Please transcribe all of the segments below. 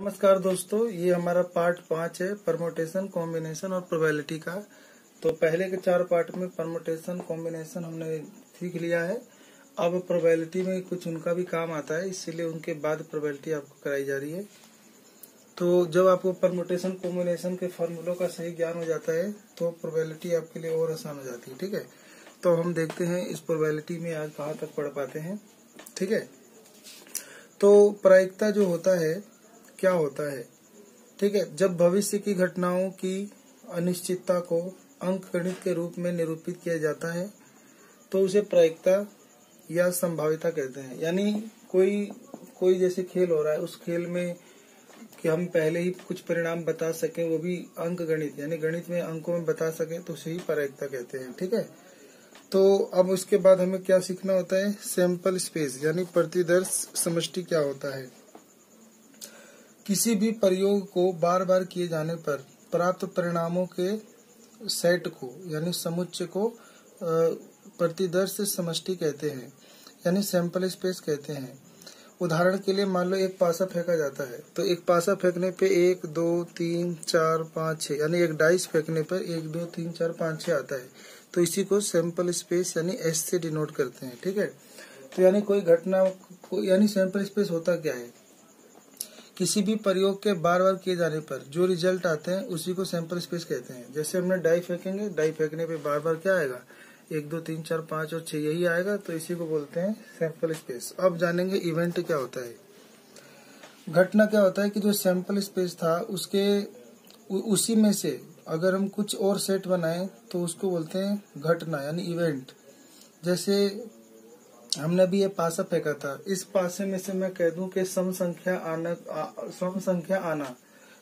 नमस्कार दोस्तों, ये हमारा पार्ट पाँच है परमोटेशन कॉम्बिनेशन और प्रोबेबिलिटी का। तो पहले के चार पार्ट में परमोटेशन कॉम्बिनेशन हमने सीख लिया है। अब प्रोबेबिलिटी में कुछ उनका भी काम आता है, इसीलिए उनके बाद प्रोबेबिलिटी आपको कराई जा रही है। तो जब आपको परमोटेशन कॉम्बिनेशन के फॉर्मूलों का सही ज्ञान हो जाता है तो प्रोबेबिलिटी आपके लिए और आसान हो जाती है, ठीक है? तो हम देखते हैं इस प्रोबेबिलिटी में आज कहाँ तक पढ़ पाते हैं, ठीक है? तो प्रायिकता जो होता है क्या होता है? ठीक है, जब भविष्य की घटनाओं की अनिश्चितता को अंक गणित के रूप में निरूपित किया जाता है तो उसे प्रायिकता या संभाविता कहते हैं। यानी कोई कोई जैसे खेल हो रहा है, उस खेल में कि हम पहले ही कुछ परिणाम बता सकें, वो भी अंक गणित यानी गणित में अंकों में बता सके तो उसे ही प्रायिकता कहते हैं, ठीक है? तो अब उसके बाद हमें क्या सीखना होता है? सैंपल स्पेस, यानी प्रतिदर्श समष्टि क्या होता है? किसी भी प्रयोग को बार बार किए जाने पर प्राप्त परिणामों के सेट को, यानी समुच्चय को प्रतिदर्श समष्टि कहते हैं, यानी सैंपल स्पेस कहते हैं। उदाहरण के लिए मान लो एक पासा फेंका जाता है तो एक पासा फेंकने पे एक, दो, तीन, चार, पाँच, छह, यानी एक डाइस फेंकने पर एक, दो, तीन, चार, पाँच, छह आता है। तो इसी को सैंपल स्पेस यानी एस से डिनोट करते हैं, ठीक है? तो यानी कोई घटना को, यानी सैंपल स्पेस होता क्या है? किसी भी प्रयोग के बार बार किए जाने पर जो रिज़ल्ट आते हैं उसी को सैंपल स्पेस कहते हैं। जैसे हमने डाई फेंकेंगे डाई फेंकने पे बार बार क्या आएगा? एक दो तीन चार पाँच और छह यही आएगा तो इसी को बोलते हैं सैंपल स्पेस अब जानेंगे इवेंट क्या होता है। घटना क्या होता है कि जो सैंपल स्पेस था उसके उ, उसी में से अगर हम कुछ और सेट बनाए तो उसको बोलते हैं घटना यानी इवेंट जैसे हमने भी ये पासा फेंका था। इस पासे में से मैं कह दूँ कि सम संख्या आना सम संख्या आना।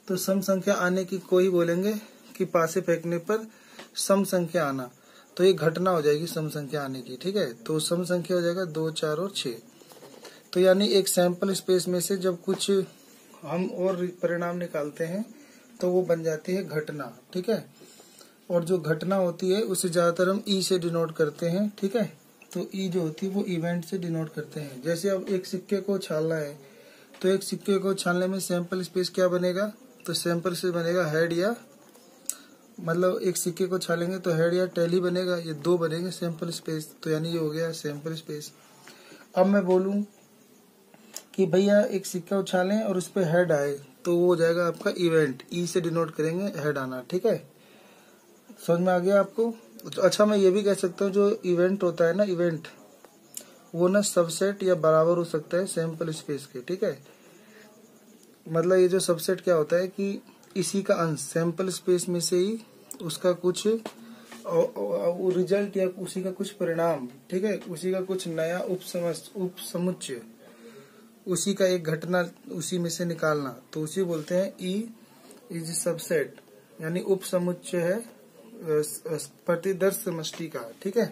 तो सम संख्या आने की कोई बोलेंगे कि पासे फेंकने पर सम संख्या आना। तो ये घटना हो जाएगी सम संख्या आने की, ठीक है? तो सम संख्या हो जाएगा दो, चार और छ तो यानी एक सैंपल स्पेस में से जब कुछ हम और परिणाम निकालते हैं तो वो बन जाती है घटना, ठीक है? और जो घटना होती है, उसे ज़्यादातर हम ई से डिनोट करते हैं, ठीक है? तो ई जो होती है, वो इवेंट से डिनोट करते हैं। जैसे अब एक सिक्के को छालना है तो एक सिक्के को छालने में सैंपल स्पेस क्या बनेगा? तो सैंपल से बनेगा हेड या मतलब एक सिक्के को छालेंगे तो हेड या टैली बनेगा, ये दो बनेंगे सैंपल स्पेस तो यानी ये हो गया सैंपल स्पेस अब मैं बोलूँ कि भैया एक सिक्का उछालें और उस पर हेड आए तो वो हो जाएगा आपका इवेंट ई से डिनोट करेंगे हेड आना, ठीक है? समझ में आ गया आपको? तो अच्छा मैं ये भी कह सकता हूँ, जो इवेंट होता है ना इवेंट वो ना सबसेट या बराबर हो सकता है सैंपल स्पेस के, ठीक है? मतलब ये जो सबसेट क्या होता है कि इसी का अंश सैंपल स्पेस में से ही उसका कुछ रिज़ल्ट या उसी का कुछ परिणाम, ठीक है? उसी का कुछ नया उप उप समुच्चय उसी का एक घटना उसी में से निकालना तो उसी बोलते हैं ई इज़ सबसेट यानी उप समुच्चय है प्रतिदर्श समष्टि का, ठीक है?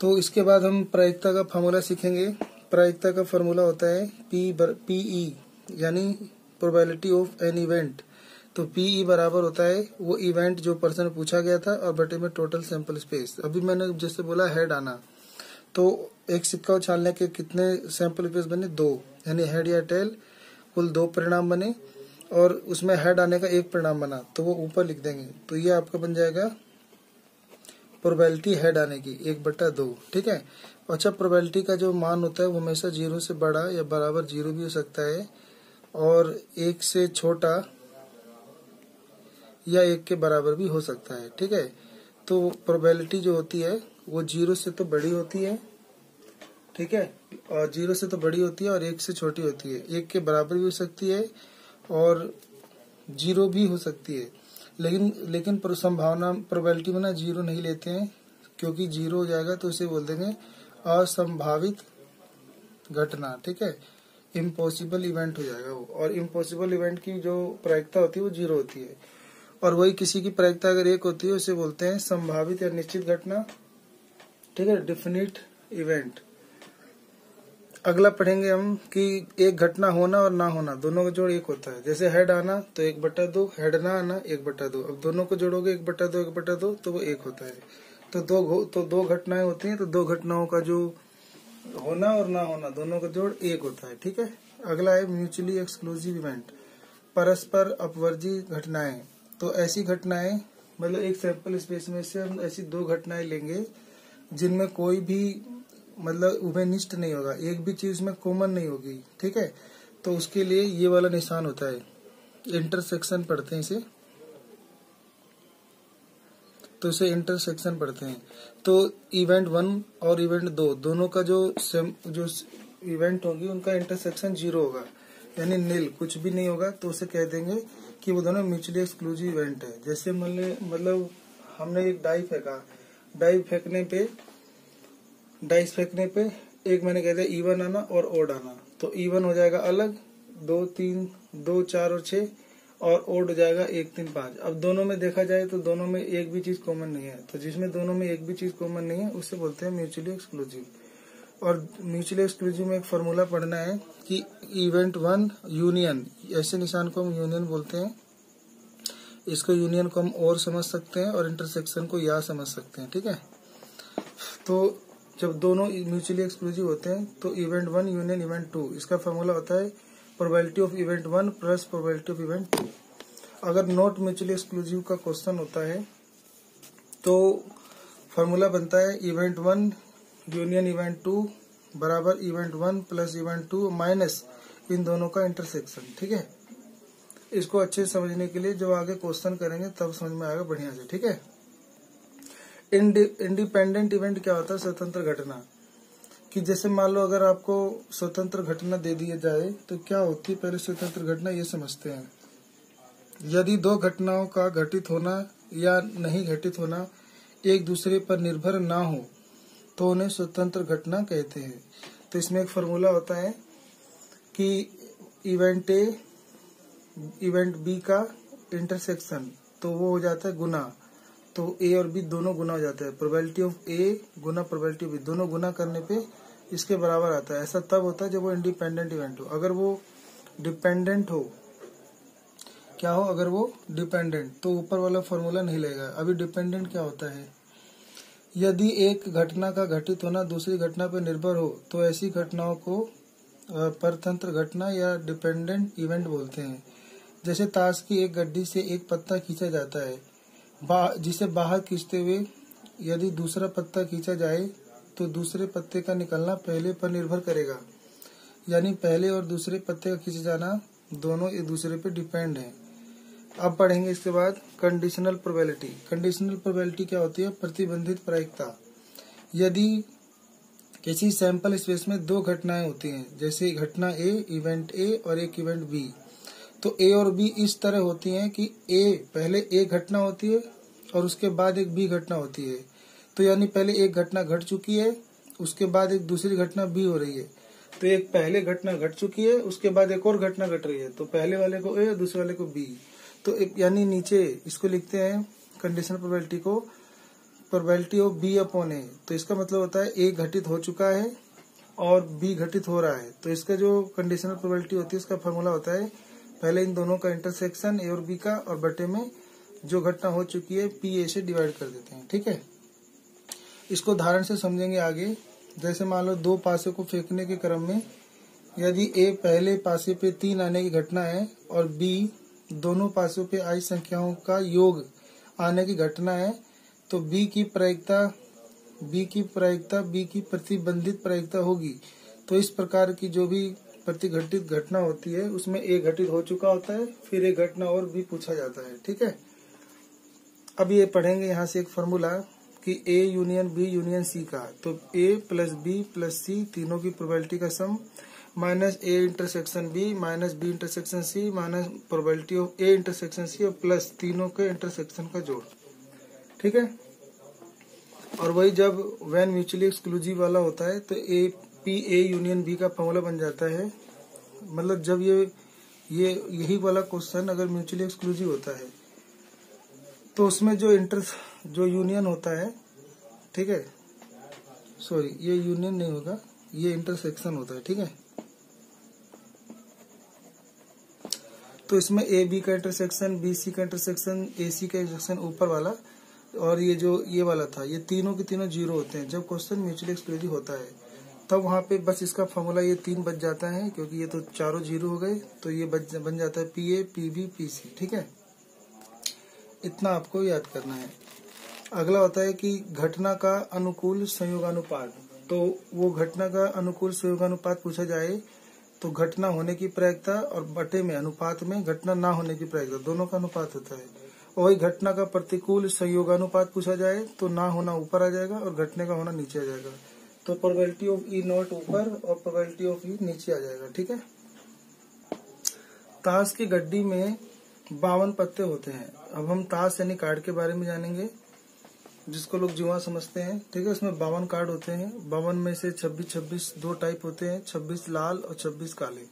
तो इसके बाद हम प्रायिकता का फॉर्मूला सीखेंगे। प्रायिकता का फॉर्मूला होता है पी पीई यानी प्रोबेबिलिटी ऑफ़ एन इवेंट तो पीई बराबर होता है वो इवेंट जो पर्सन पूछा गया था, और बटे में टोटल सैंपल स्पेस अभी मैंने जैसे बोला हेड आना। तो एक सिक्का उछालने के कितने सैंपल स्पेस बने? दो। यानी हेड या टेल कुल दो परिणाम बने। और उसमें हेड आने का एक परिणाम बना तो वो ऊपर लिख देंगे। तो ये आपका बन जाएगा प्रोबेबिलिटी हेड आने की, एक बट्टा दो, ठीक है? अच्छा प्रोबेबिलिटी का जो मान होता है, वो हमेशा ज़ीरो से बड़ा या बराबर ज़ीरो भी हो सकता है, और एक से छोटा या एक के बराबर भी हो सकता है, ठीक है? तो प्रोबेबिलिटी जो होती है, वो ज़ीरो से तो बड़ी होती है, ठीक है? और ज़ीरो से तो बड़ी होती है और एक से छोटी होती है, एक के बराबर भी हो सकती है और ज़ीरो भी हो सकती है। लेकिन लेकिन संभावना प्रोबेबिलिटी में ना ज़ीरो नहीं लेते हैं, क्योंकि ज़ीरो हो जाएगा तो उसे बोल देंगे असंभावित घटना, ठीक है? इम्पॉसिबल इवेंट हो जाएगा वो। और इम्पॉसिबल इवेंट की जो प्रायिकता होती है, वो ज़ीरो होती है। और वही किसी की प्रायिकता अगर एक होती है, उसे बोलते हैं संभावित या निश्चित घटना, ठीक है? डिफिनिट इवेंट अगला पढ़ेंगे हम कि एक घटना होना और ना होना, दोनों का जोड़ एक होता है। जैसे हेड आना तो एक बटा दो हेड ना आना, एक बटा दो। अब दोनों को जोड़ोगे, एक बटा दो, एक बटा दो तो वो एक होता है। तो दो तो दो घटनाएँ होती हैं तो दो घटनाओं का जो होना और ना होना, दोनों का जोड़ एक होता है, ठीक है? अगला है म्यूचुअली एक्सक्लूसिव इवेंट परस्पर अपवर्जी घटनाएँ। तो ऐसी घटनाएँ मतलब एक सैंपल स्पेस में से हम ऐसी दो घटनाएँ लेंगे, जिनमें कोई भी मतलब उभयनिष्ठ नहीं होगा। एक भी चीज़ में कॉमन नहीं होगी, ठीक है? तो उसके लिए ये वाला निशान होता है। इंटरसेक्शन पढ़ते हैं इसे। तो इसे इंटरसेक्शन पढ़ते हैं। तो इवेंट वन और इवेंट दो, दोनों का जो सेम, जो इवेंट होगी, उनका इंटरसेक्शन ज़ीरो होगा। यानी नील, कुछ भी नहीं होगा तो उसे कह देंगे कि वो दोनों म्यूचुअली एक्सक्लूसिव इवेंट है। जैसे मतलब हमने एक डाई फेंका। डाई फेंकने पे डाइस फेंकने पे एक मैंने कह दिया इवन आना और ओड आना। तो इवन हो जाएगा अलग, दो, तीन, दो, चार और छह, और ओड हो जाएगा एक, तीन, पाँच। अब दोनों में देखा जाए तो दोनों में एक भी चीज़ कॉमन नहीं है। तो जिसमें दोनों में एक भी चीज़ कॉमन नहीं है उससे बोलते हैं म्यूचुअली एक्सक्लूसिव और म्यूचुअली एक्सक्लूसिव में एक फॉर्मूला पढ़ना है कि इवेंट वन यूनियन ऐसे निशान को हम यूनियन बोलते हैं। इसको यूनियन को हम और समझ सकते हैं और इंटरसेक्शन को या समझ सकते हैं, ठीक है? तो जब दोनों म्यूचुअली एक्सक्लूसिव होते हैं तो event one union event two इसका फॉर्मूला होता है probability of event one plus probability of event two अगर नॉट म्यूचुअली एक्सक्लूसिव का क्वेश्चन होता है तो फॉर्मूला बनता है event one union event two बराबर event one plus event two minus इन दोनों का इंटरसेक्शन ठीक है? इसको अच्छे समझने के लिए जब आगे क्वेश्चन करेंगे, तब समझ में आएगा बढ़िया से, ठीक है? इंडिपेंडेंट इवेंट क्या होता है? स्वतंत्र घटना। कि जैसे मान लो अगर आपको स्वतंत्र घटना दे दिया जाए तो क्या होती पहले स्वतंत्र घटना ये समझते हैं। यदि दो घटनाओं का घटित होना या नहीं घटित होना एक दूसरे पर निर्भर ना हो तो उन्हें स्वतंत्र घटना कहते हैं। तो इसमें एक फॉर्मूला होता है कि इवेंट ए, इवेंट बी का इंटरसेक्शन तो वो हो जाता है गुना। तो ए और बी दोनों गुना हो जाता है। प्रोबेबिलिटी ऑफ़ ए गुना प्रोबेबिलिटी बी दोनों गुना करने पे इसके बराबर आता है। ऐसा तब होता है जब वो इंडिपेंडेंट इवेंट हो। अगर वो डिपेंडेंट हो, क्या हो? अगर वो डिपेंडेंट तो ऊपर वाला फॉर्मूला नहीं लेगा अभी डिपेंडेंट क्या होता है? यदि एक घटना का घटित होना दूसरी घटना पर निर्भर हो तो ऐसी घटनाओं को परतंत्र घटना या डिपेंडेंट इवेंट बोलते हैं। जैसे ताश की एक गड्डी से एक पत्ता खींचा जाता है। बा, जिसे बाहर खींचते हुए यदि दूसरा पत्ता खींचा जाए तो दूसरे पत्ते का निकलना पहले पर निर्भर करेगा। यानी पहले और दूसरे पत्ते का खींचा जाना दोनों एक दूसरे पर डिपेंड है। अब पढ़ेंगे इसके बाद कंडीशनल प्रोबेबिलिटी कंडीशनल प्रोबेबिलिटी क्या होती है? प्रतिबंधित प्रायिकता। यदि किसी सैंपल स्पेस में दो घटनाएँ होती हैं जैसे घटना ए इवेंट ए और एक इवेंट बी तो ए और बी इस तरह होती हैं कि ए पहले ए घटना होती है और उसके बाद एक बी घटना होती है। तो यानी पहले एक घटना घट चुकी है, उसके बाद एक दूसरी घटना बी हो रही है। तो एक पहले घटना घट चुकी है, उसके बाद एक और घटना घट रही है। तो पहले वाले को ए दूसरे वाले को बी तो एक यानी नीचे इसको लिखते हैं कंडीशनल प्रोबेबिलिटी को probability of B upon A तो इसका मतलब होता है ए घटित हो चुका है और बी घटित हो रहा है। तो इसका जो कंडीशनल प्रोबेबिलिटी होती है इसका फॉर्मूला होता है पहले इन दोनों का इंटरसेक्शन ए और बी का और बटे में जो घटना हो चुकी है पी ए से डिवाइड कर देते हैं, ठीक है? इसको धारण से समझेंगे आगे। जैसे मान लो दो पासे को फेंकने के क्रम में यदि ए पहले पासे पे तीन आने की घटना है और बी दोनों पासों पे आई संख्याओं का योग आने की घटना है तो बी की प्रायिकता बी की प्रायिकता बी की प्रतिबंधित प्रायिकता होगी। तो इस प्रकार की जो भी प्रतिघटित घटना होती है, उसमें ए घटित हो चुका होता है, फिर एक घटना और भी पूछा जाता है, ठीक है? अब ये पढ़ेंगे यहाँ से एक फॉर्मूला कि A union B union C का। तो A plus B plus C तीनों की प्रोबेबिलिटी का sum minus A intersection B minus B intersection C minus probability of A intersection C और प्लस तीनों के इंटरसेक्शन का जोड़, ठीक है? और वही जब वैन म्यूचुअली एक्सक्लूसिव वाला होता है तो A P A union B का फॉर्मूला बन जाता है। मतलब जब ये ये, यही वाला क्वेश्चन अगर म्यूचुअली एक्सक्लूसिव होता है तो उसमें जो इंटर जो यूनियन होता है, ठीक है? सॉरी ये यूनियन नहीं होगा, ये इंटरसेक्शन होता है, ठीक है? तो इसमें ए बी का इंटरसेक्शन बी सी का इंटरसेक्शन ए सी का इंटरसेक्शन ऊपर वाला, और ये जो, ये वाला था, ये तीनों के तीनों ज़ीरो होते हैं। जब क्वेश्चन म्यूचुअली एक्सक्लूसिव होता है तब वहाँ पे बस इसका फॉर्मूला ये तीन बच जाता है, क्योंकि ये तो चारों ज़ीरो हो गए तो ये बच, बन जाता है P A P B P C ठीक है? इतना आपको याद करना है। अगला होता है कि घटना का अनुकूल संयोगानुपात। तो वो घटना का अनुकूल संयोगानुपात पूछा जाए तो घटना होने की प्रायिकता और बटे में, अनुपात में घटना ना होने की प्रायिकता, दोनों का अनुपात होता है। और वही घटना का प्रतिकूल संयोगानुपात पूछा जाए तो ना होना ऊपर आ जाएगा और घटने का होना नीचे आ जाएगा। तो प्रोबेबिलिटी ऑफ़ ई नॉट ऊपर और प्रोबेबिलिटी ऑफ़ ई नीचे आ जाएगा, ठीक है? ताश की गड्डी में बावन पत्ते होते हैं। अब हम ताश यानी कार्ड के बारे में जानेंगे, जिसको लोग जुआ समझते हैं, ठीक है? उसमें बावन कार्ड होते हैं। बावन में से छब्बीस छब्बीस दो टाइप होते हैं, छब्बीस लाल और छब्बीस काले।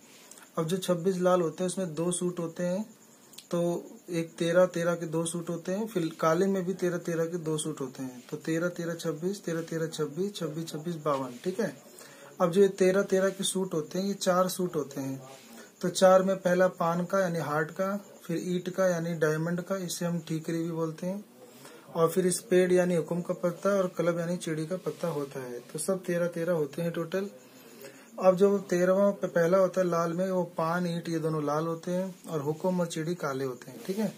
अब जो छब्बीस लाल होते हैं, उसमें दो सूट होते हैं। तो एक तेरह तेरह के दो सूट होते हैं। फिर काले में भी तेरह तेरह के दो सूट होते हैं। तो तेरह तेरह, छब्बीस, तेरह तेरह, छब्बीस छब्बीस छब्बीस, बावन, ठीक है? अब जो ये तेरह तेरह के सूट होते हैं, ये चार सूट होते हैं। तो चार में पहला पान का, यानी हार्ट का, फिर ईट का, यानी डायमंड का, इसे हम ठीकरी भी बोलते हैं। और फिर स्पेड, यानी हुकुम का पत्ता और क्लब, यानी चिड़ी का पत्ता होता है। तो सब तेरह तेरह होते हैं टोटल। अब जो तेरहवा पहला होता है लाल में, वो पान, ईट, ये दोनों लाल होते हैं और हुकुम और चिड़ी काले होते हैं, ठीक है?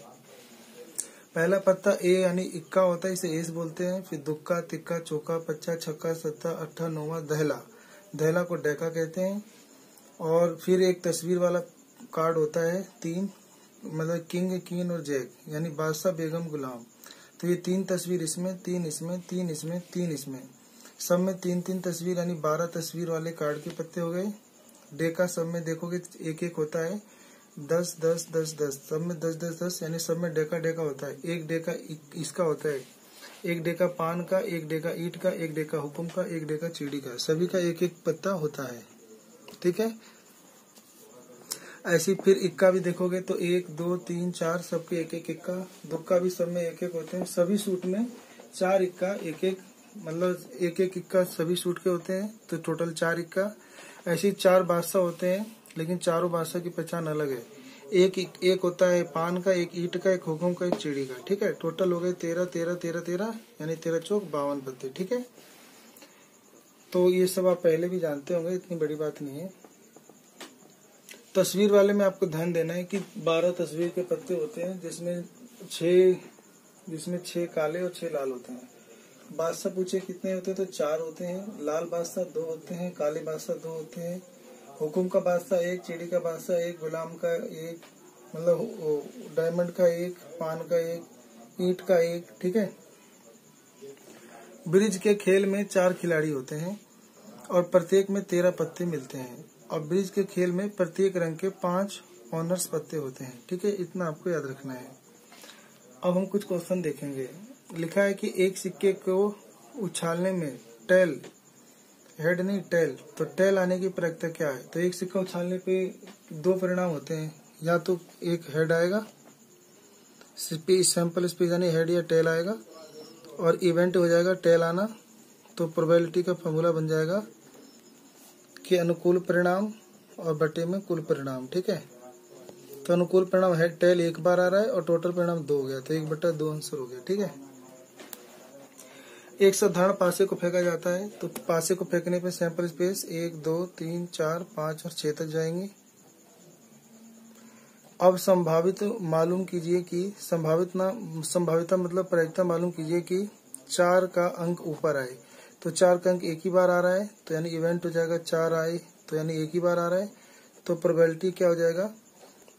पहला पत्ता ए यानी इक्का होता है, इसे एस बोलते हैं, फिर दुक्का, तिक्का, चौका, पच्चा, छक्का, सत्ता, अट्ठा, नौवा, दहला। दहला को डेका कहते हैं, और फिर एक तस्वीर वाला कार्ड होता है, तीन मतलब किंग किंग और जैक, यानी बादशाह, बेगम, गुलाम। तो ये तीन तस्वीर इसमें, तीन इसमें तीन इसमें तीन इसमें। सब में तीन तीन तस्वीर, यानी बारह तस्वीर वाले कार्ड के पत्ते हो गए। डेका सब में देखोगे एक एक होता है। दस दस दस दस। सब में दस दस दस, यानी सब में डेका डेका होता है। एक डेका इसका होता है। एक डेका पान का, एक डेका ईट का, एक डेका हुकुम का, एक डेका चीड़ी का। सभी का एक एक पत्ता होता है। ठीक है? ऐसी फिर इक्का भी देखोगे तो एक, दो, तीन, चार, सबके एक एक इक्का दुक्का भी सब में एक एक होते हैं। सभी सूट में चार इक्का एक एक मतलब एक एक इक्का सभी सूट के होते हैं तो टोटल चार इक्का। ऐसे चार बादशाह होते हैं, लेकिन चारों बादशाह की पहचान अलग है। एक एक होता है पान का, एक ईट का, एक हुकुम का, एक चिड़ी का, ठीक है? टोटल हो गए तेरह तेरह तेरह तेरह, यानी तेरह चौक बावन पत्ते, ठीक है? तो ये सब आप पहले भी जानते होंगे, इतनी बड़ी बात नहीं है। तस्वीर वाले में आपको ध्यान देना है कि बारह तस्वीर के पत्ते होते हैं, जिसमें छह जिसमें छह काले और छह लाल होते हैं। बादशाह पूछे, कितने होते हैं? तो चार होते हैं। लाल बादशाह दो होते हैं, काले बादशाह दो होते हैं। हुकुम का बादशाह एक चिड़ी का बादशाह एक, गुलाम का एक मतलब डायमंड का एक, पान का एक, ईट का एक, ठीक है? ब्रिज के खेल में चार खिलाड़ी होते हैं और प्रत्येक में तेरह पत्ते मिलते हैं। और ब्रिज के खेल में प्रत्येक रंग के पाँच ऑनर्स पत्ते होते हैं। ठीक है? इतना आपको याद रखना है। अब हम कुछ क्वेश्चन देखेंगे। लिखा है कि एक सिक्के को उछालने में टेल हेड नहीं टेल तो टेल आने की प्रक्रिया क्या है? तो एक सिक्का उछालने पे दो परिणाम होते हैं। या तो एक हेड आएगा सैंपल स्पीच यानी हेड या टेल आएगा, और इवेंट हो जाएगा टेल आना तो प्रोबेबिलिटी का फॉर्मूला बन जाएगा कि अनुकूल परिणाम और बटे में कुल परिणाम, ठीक है? तो अनुकूल परिणाम हेड टेल एक बार आ रहा है और टोटल परिणाम दो हो गया तो एक बटा दो आंसर हो गया, ठीक है? एक साधारण पासे को फेंका जाता है तो पासे को फेंकने पे सैंपल स्पेस एक, दो, तीन, चार, पाँच और छह तक जाएँगे। अब संभावित मालूम कीजिए कि संभावित ना संभाविता मतलब प्रायिकता मालूम कीजिए कि चार का अंक ऊपर आए। तो चार का अंक एक ही बार आ रहा है तो यानी इवेंट हो जाएगा चार आए तो यानी एक ही बार आ रहा है तो प्रोबेबिलिटी क्या हो जाएगा?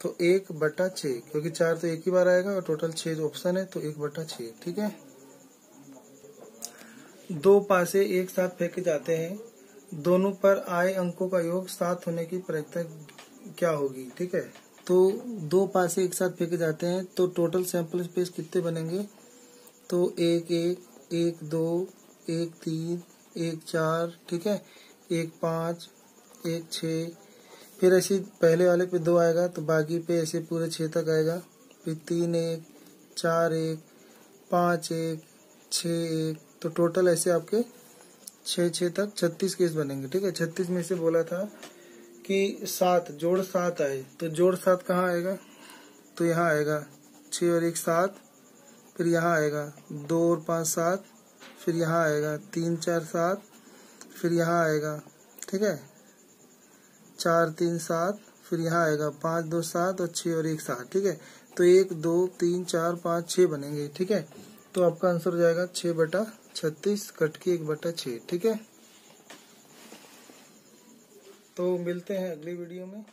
तो एक बटा छ क्योंकि चार तो एक ही बार आएगा और टोटल छह ऑप्शन है तो एक बटा छ ठीक है? दो पासे एक साथ फेंके जाते हैं। दोनों पर आए अंकों का योग सात होने की प्रयत्न क्या होगी, ठीक है? तो दो पासे एक साथ फेंके जाते हैं तो टोटल सैंपल स्पेस कितने बनेंगे? तो एक एक एक, दो, एक, तीन, एक, चार, ठीक है? एक, पाँच, एक छ फिर ऐसे पहले वाले पे दो आएगा तो बाकी पे ऐसे पूरे छः तक आएगा। फिर तीन, एक, चार, एक, पाँच, एक छ एक तो टोटल ऐसे आपके छः छः तक छत्तीस केस बनेंगे, ठीक है? छत्तीस में से बोला था कि सात, जोड़ सात आए तो जोड़ सात कहाँ आएगा? तो यहाँ आएगा छ और एक सात, फिर यहाँ आएगा, दो और पाँच सात, फिर यहाँ आएगा, तीन, चार, सात, फिर यहाँ आएगा, ठीक है? चार, तीन, सात, फिर यहाँ आएगा, पाँच, दो, सात और छः और एक सात, ठीक है? तो एक, दो, तीन, चार, पाँच छः बनेंगे, ठीक है? तो आपका आंसर हो जाएगा छः बटा छत्तीस कट के एक बटा छ ठीक है? तो मिलते हैं अगली वीडियो में।